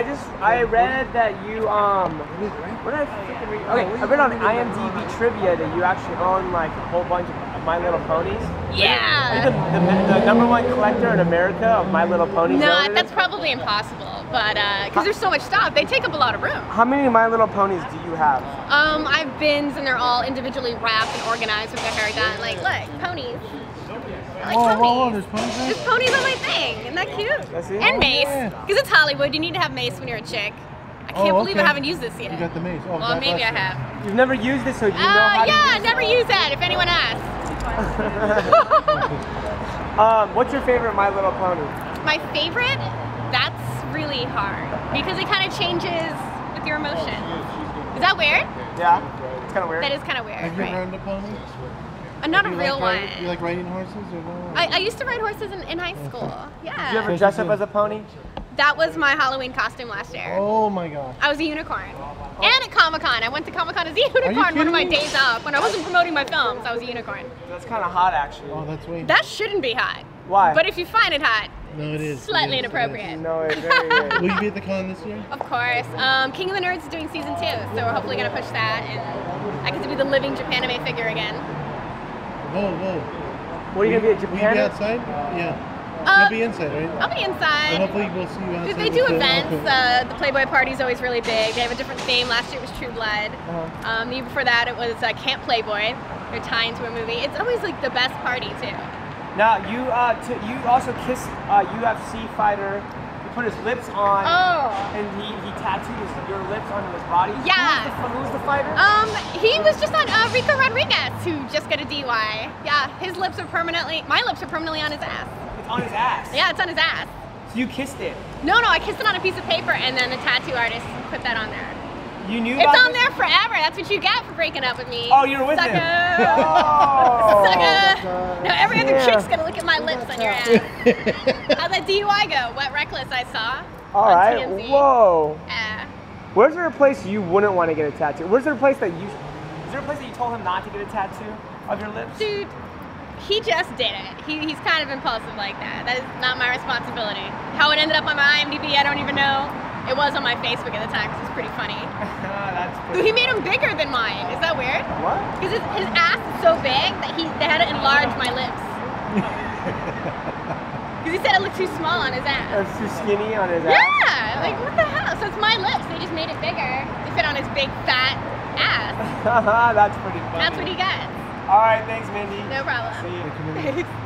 I just I read that you um what did I freaking read? Okay, I read on IMDb trivia that you actually own like a whole bunch of My Little Ponies. Are you Yeah. the, the, the number one collector in America of My Little Ponies? No, it that's probably impossible. But because there's so much stuff, they take up a lot of room. How many My Little Ponies do you have? Um, I have bins and they're all individually wrapped and organized with their hair done. Like, look, ponies. I like Whoa, ponies. whoa, whoa, there's ponies there? There's ponies on my thing. Isn't that cute? That's it? And Oh, mace. yeah. Because it's Hollywood. You need to have mace when you're a chick. I can't Oh, believe I haven't used this yet. You got the mace. Oh, well, God maybe I have. You've never used this, so you know Uh, how to yeah, use never use that if anyone asks. Um, what's your favorite My Little Pony? My favorite? That's really hard because it kind of changes with your emotion. Is that weird? Yeah, it's kind of weird. That is kind of weird, Have you ever right? owned uh, a pony? I'm not a real like one. riding- You like riding horses or no? I, I used to ride horses in, in high school. Yeah. Did you ever dress up as a pony? That was my Halloween costume last year. Oh my gosh. I was a unicorn. And at Comic Con. I went to Comic Con as a unicorn one of my days off. When I wasn't promoting my films, I was a unicorn. That's kind of hot, actually. Oh, that's way. That shouldn't be hot. Why? But if you find it hot, no, it is. slightly It is, it is. inappropriate. No, it's very good. Will you be at the con this year? Of course. Um, King of the Nerds is doing season two, so we're hopefully going to push that. And I get to be the living Japanime figure again. Whoa, whoa. What are you gonna be at Will you Japan? be outside? Yeah. Uh, You'll be inside, right? I'll be And inside. hopefully we'll see you outside. They do with the- events. okay. Uh, the Playboy Party is always really big. They have a different theme. Last year it was True Blood. Uh-huh. Um, the year before that it was uh, Camp Playboy. They're tying to a movie. It's always like the best party too. Now you uh you also kiss uh, UFC fighter. He put his lips on Oh. and he, he tattooed his, your lips onto his body. Yeah. Who was the, who was the fighter? Um, he was just on uh, Ricco Rodriguez, who just got a DUI. Yeah, his lips are permanently, my lips are permanently on his ass. it's on his ass. Yeah, it's on his ass. So you kissed it. No, no, I kissed it on a piece of paper, and then the tattoo artist put that on there. You knew It's on this? there forever. That's what you get for breaking up with me. Oh, you're with Sucker. him. Oh. Sucker. Now every other Yeah. chick's gonna look at my lips on your ass. How'd that DUI go? Wet reckless, I saw. All right. TMZ. Whoa. Yeah. Where's there a place you wouldn't want to get a tattoo? Where's there a place that you? Is there a place that you told him not to get a tattoo of your lips? Dude, he just did it. He, he's kind of impulsive like that. That is not my responsibility. How it ended up on my IMDb, I don't even know. It was on my Facebook at the time because it's pretty funny. That's Dude, pretty. he made him bigger than mine. Is that weird? What? Because his, his ass is so big that he they had to enlarge my lips. Because he said it looked too small on his ass. That's too skinny on his ass. Yeah, like what the hell? So it's my lips. They just made it bigger to fit on his big fat ass. That's pretty funny. That's what he gets. All right, thanks, Mindy. No problem. See you. Thank you, Mindy.